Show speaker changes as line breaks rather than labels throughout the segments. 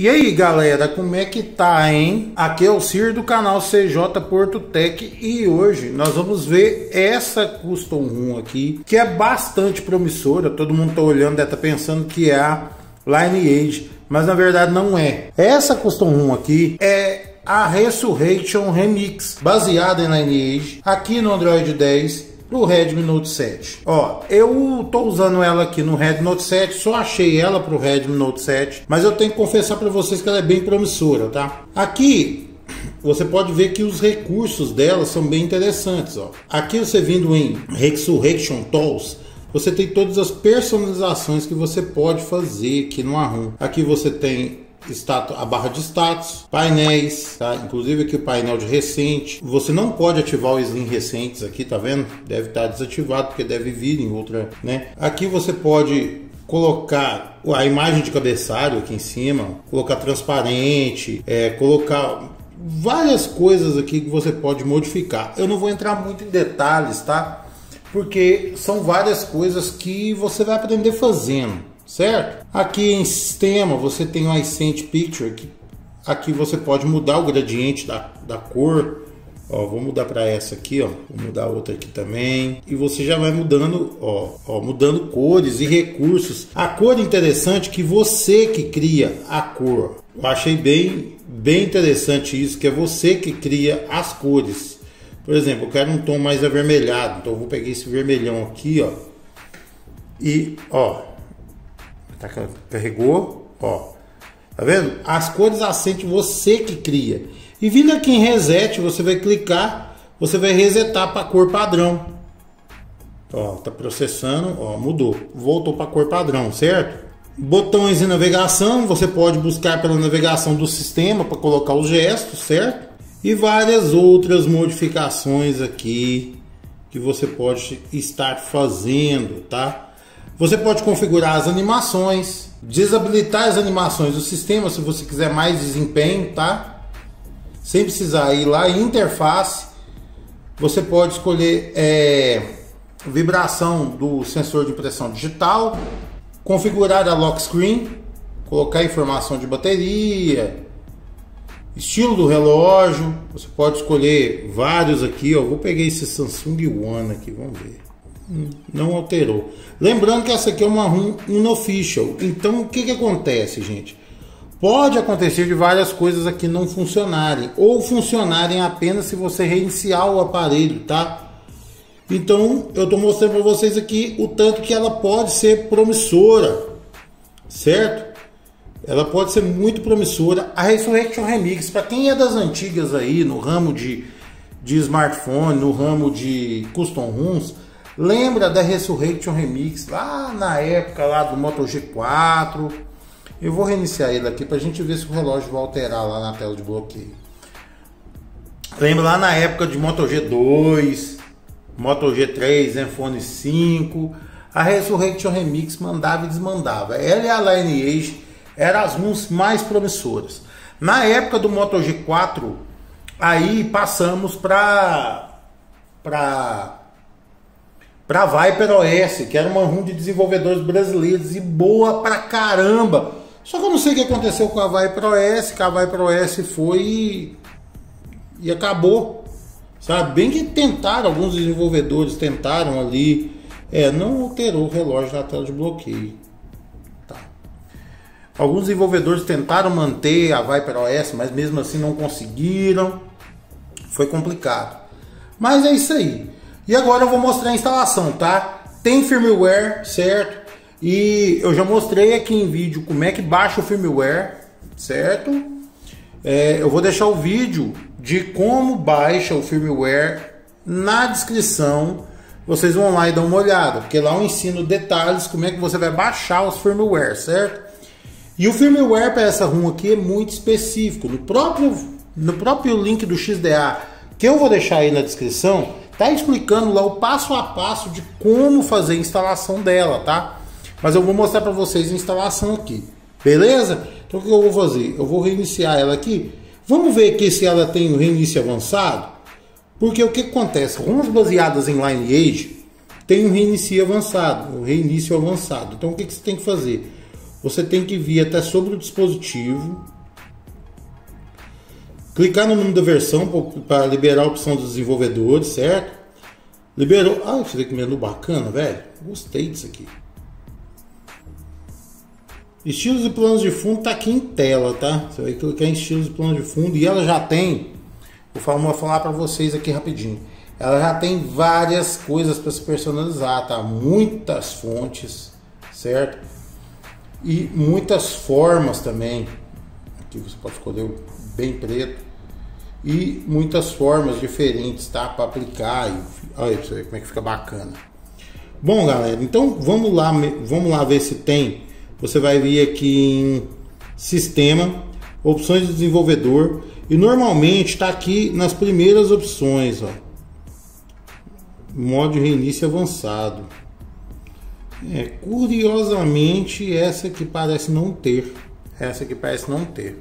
E aí galera, como é que tá, hein? Aqui é o Cir do canal CJ Porto Tech e hoje nós vamos ver essa Custom Room aqui, que é bastante promissora, todo mundo tá olhando, tá pensando que é a Lineage, mas na verdade não é. Essa Custom Room aqui é a Resurrection Remix, baseada em Lineage, aqui no Android 10, pro Redmi Note 7. Ó, eu tô usando ela aqui no Redmi Note 7, só achei ela pro Redmi Note 7, mas eu tenho que confessar para vocês que ela é bem promissora, tá? Aqui você pode ver que os recursos dela são bem interessantes, ó. Aqui você vindo em Resurrection Tools, você tem todas as personalizações que você pode fazer aqui no Arrum. Aqui você tem status, a barra de status, painéis, tá? Inclusive aqui o painel de recente. Você não pode ativar o Slim recentes aqui, tá vendo? Deve estar desativado porque deve vir em outra, né? Aqui você pode colocar a imagem de cabeçalho aqui em cima, colocar transparente, é, colocar várias coisas aqui que você pode modificar. Eu não vou entrar muito em detalhes, tá? Porque são várias coisas que você vai aprender fazendo certo? Aqui em sistema você tem o Ascent Picture, que aqui você pode mudar o gradiente da, da cor, Ó, vou mudar para essa aqui, ó. Vou mudar outra aqui também. E você já vai mudando, ó, ó, mudando cores e recursos. A cor interessante que você que cria a cor. Eu achei bem, bem interessante isso, que é você que cria as cores. Por exemplo, eu quero um tom mais avermelhado, então eu vou pegar esse vermelhão aqui, ó. E, ó, Tá, carregou, ó. Tá vendo? As cores assente você que cria. E vindo aqui em reset, você vai clicar, você vai resetar para cor padrão. Ó, tá processando, ó, mudou. Voltou para cor padrão, certo? Botões de navegação, você pode buscar pela navegação do sistema para colocar os gestos, certo? E várias outras modificações aqui que você pode estar fazendo, tá? Você pode configurar as animações, desabilitar as animações do sistema se você quiser mais desempenho, tá? Sem precisar ir lá em interface. Você pode escolher é, vibração do sensor de impressão digital, configurar a lock screen, colocar informação de bateria, estilo do relógio. Você pode escolher vários aqui. Ó. Vou pegar esse Samsung One aqui, vamos ver não alterou. Lembrando que essa aqui é uma ROM unofficial. Então o que, que acontece, gente? Pode acontecer de várias coisas aqui não funcionarem ou funcionarem apenas se você reiniciar o aparelho, tá? Então eu estou mostrando para vocês aqui o tanto que ela pode ser promissora, certo? Ela pode ser muito promissora. A Resurrection Remix, para quem é das antigas aí no ramo de, de smartphone, no ramo de custom rooms, Lembra da Resurrection Remix lá na época lá do Moto G4? Eu vou reiniciar ele aqui para a gente ver se o relógio vai alterar lá na tela de bloqueio. Lembra lá na época de Moto G2, Moto G3, Zenfone 5, a Resurrection Remix mandava e desmandava. Ela e a Lineage eram as ROMs mais promissoras. Na época do Moto G4, aí passamos para para para Viper OS, que era uma ROM de desenvolvedores brasileiros e boa pra caramba. Só que eu não sei o que aconteceu com a Viper OS, que a Viper OS foi e, e acabou. Sabe? Bem que tentaram, alguns desenvolvedores tentaram ali. É, não alterou o relógio na tela de bloqueio. Tá. Alguns desenvolvedores tentaram manter a Viper OS, mas mesmo assim não conseguiram. Foi complicado. Mas é isso aí. E agora eu vou mostrar a instalação, tá? Tem firmware, certo? E eu já mostrei aqui em vídeo como é que baixa o firmware, certo? É, eu vou deixar o vídeo de como baixa o firmware na descrição. Vocês vão lá e dão uma olhada, porque lá eu ensino detalhes como é que você vai baixar os firmware, certo? E o firmware para essa ROM aqui é muito específico. No próprio, no próprio link do XDA, que eu vou deixar aí na descrição, tá explicando lá o passo a passo de como fazer a instalação dela, tá? Mas eu vou mostrar para vocês a instalação aqui, beleza? Então o que eu vou fazer? Eu vou reiniciar ela aqui. Vamos ver aqui se ela tem o reinício avançado. Porque o que acontece? ROMs baseadas em Lineage tem um reinício avançado, um reinício avançado. Então o que, que você tem que fazer? você tem que vir até sobre o dispositivo, clicar no nome da versão para liberar a opção dos desenvolvedores, certo? Liberou. Ah, você vê que menu bacana, velho. Gostei disso aqui. Estilos e planos de fundo tá aqui em tela, tá? Você vai clicar em estilos e planos de fundo e ela já tem. Vou falar, vou falar para vocês aqui rapidinho. Ela já tem várias coisas para se personalizar, tá? Muitas fontes, certo? E muitas formas também. Aqui você pode escolher bem preto e muitas formas diferentes, tá? Para aplicar e olha pra você ver como é que fica bacana. Bom, galera, então vamos lá, vamos lá ver se tem. Você vai vir aqui em Sistema, Opções de Desenvolvedor e normalmente está aqui nas primeiras opções, ó. Modo de reinício avançado. É, curiosamente, essa aqui parece não ter. Essa aqui parece não ter.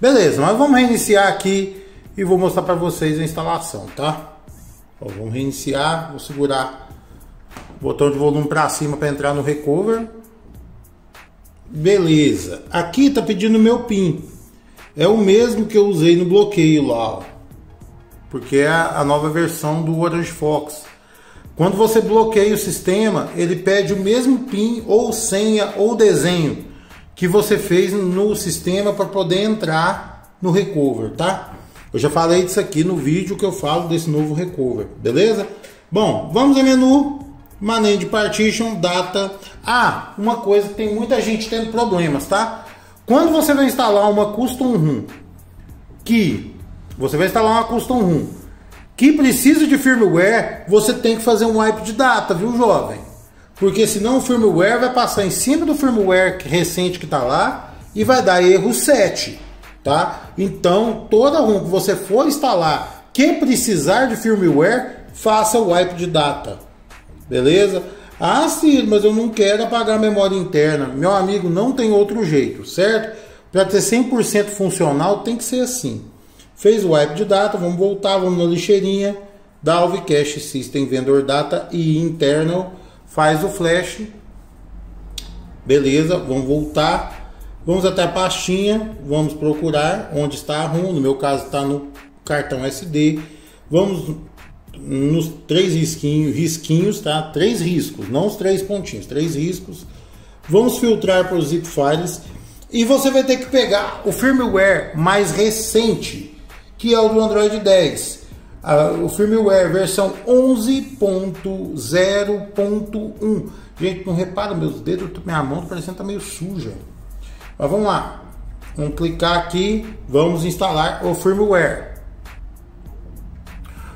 Beleza, mas vamos reiniciar aqui e vou mostrar para vocês a instalação, tá? Ó, vamos reiniciar, vou segurar o botão de volume para cima para entrar no recover. Beleza, aqui tá pedindo meu PIN. É o mesmo que eu usei no bloqueio lá, ó. Porque é a nova versão do Orange Fox. Quando você bloqueia o sistema, ele pede o mesmo PIN ou senha ou desenho que você fez no sistema para poder entrar no recover, tá? Eu já falei disso aqui no vídeo que eu falo desse novo recover, beleza? Bom, vamos ao menu, Manage Partition, Data. Ah, uma coisa tem muita gente tendo problemas, tá? Quando você vai instalar uma Custom ROM, que você vai instalar uma Custom ROM, que precisa de firmware, você tem que fazer um wipe de data, viu, jovem? Porque senão o firmware vai passar em cima do firmware recente que está lá e vai dar erro 7 tá? Então, toda ROM que você for instalar que precisar de firmware, faça o wipe de data. Beleza? Ah, sim, mas eu não quero apagar a memória interna. Meu amigo, não tem outro jeito, certo? Para ter 100% funcional, tem que ser assim. Fez o wipe de data, vamos voltar, vamos na lixeirinha, Dalve Cache System Vendor Data e Internal, faz o flash. Beleza, vamos voltar Vamos até a pastinha, vamos procurar onde está a ROM, no meu caso está no cartão SD. Vamos nos três risquinhos, risquinhos, tá? Três riscos, não os três pontinhos, três riscos. Vamos filtrar por zip files e você vai ter que pegar o firmware mais recente, que é o do Android 10. o firmware versão 11.0.1. Gente, não repara meus dedos, minha mão parecendo tá meio suja. Mas vamos lá. Vamos clicar aqui, vamos instalar o firmware.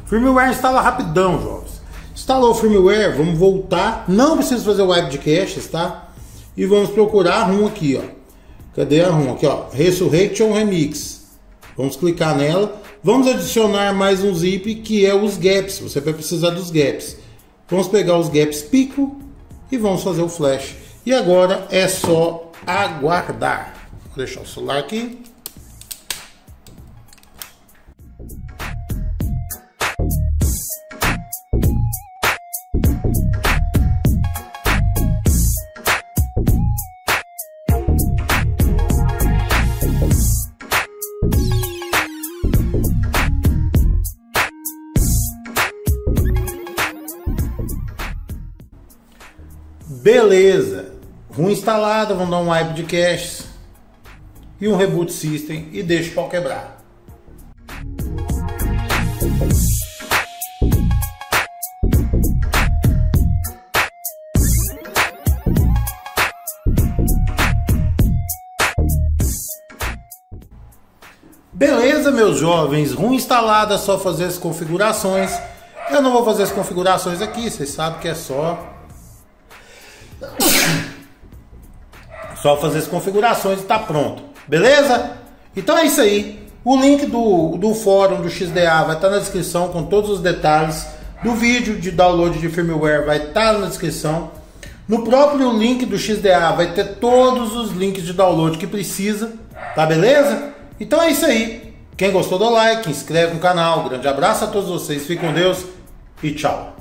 Firmware instala rapidão, jovens. Instalou o firmware, vamos voltar. Não precisa fazer wipe de caches, tá? E vamos procurar a ROM aqui, ó. Cadê a ROM? Aqui, ó. Resurrection Remix. Vamos clicar nela. Vamos adicionar mais um zip que é os gaps. Você vai precisar dos gaps. Vamos pegar os gaps pico e vamos fazer o flash. E agora é só aguardar. Vou deixar o celular aqui. Beleza. ROM instalada, vamos dar um wipe de caches e um reboot system e deixa o pau quebrar. Beleza, meus jovens, ROM instalada, só fazer as configurações. Eu não vou fazer as configurações aqui, vocês sabem que é só Só fazer as configurações e está pronto. Beleza? Então é isso aí. O link do, do fórum do XDA vai estar tá na descrição com todos os detalhes. Do vídeo de download de firmware vai estar tá na descrição. No próprio link do XDA vai ter todos os links de download que precisa. Tá beleza? Então é isso aí. Quem gostou, dá like, inscreve no canal. Grande abraço a todos vocês. Fiquem com Deus e tchau.